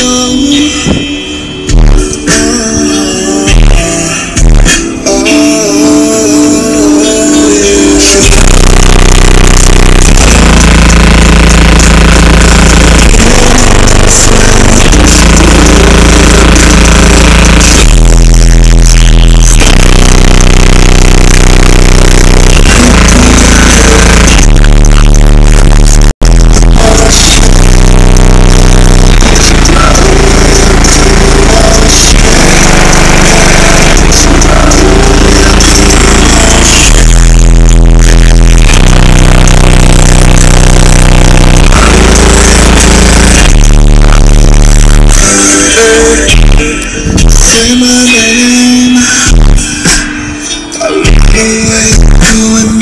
You. Say my name. I look away to